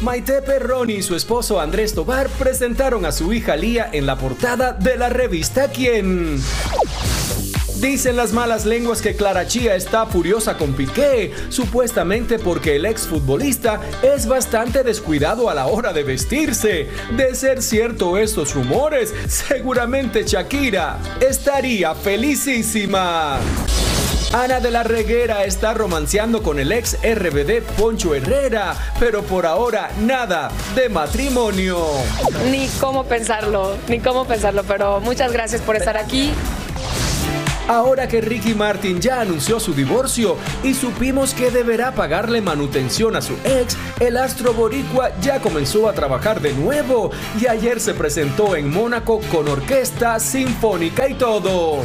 Maite Perroni y su esposo Andrés Tobar presentaron a su hija Lía en la portada de la revista Quién. Dicen las malas lenguas que Clara Chía está furiosa con Piqué, supuestamente porque el exfutbolista es bastante descuidado a la hora de vestirse. De ser cierto estos rumores, seguramente Shakira estaría felicísima. Ana de la Reguera está romanceando con el ex RBD Poncho Herrera, pero por ahora nada de matrimonio. Ni cómo pensarlo, ni cómo pensarlo, pero muchas gracias por estar aquí. Ahora que Ricky Martin ya anunció su divorcio y supimos que deberá pagarle manutención a su ex, el astro boricua ya comenzó a trabajar de nuevo y ayer se presentó en Mónaco con orquesta sinfónica y todo.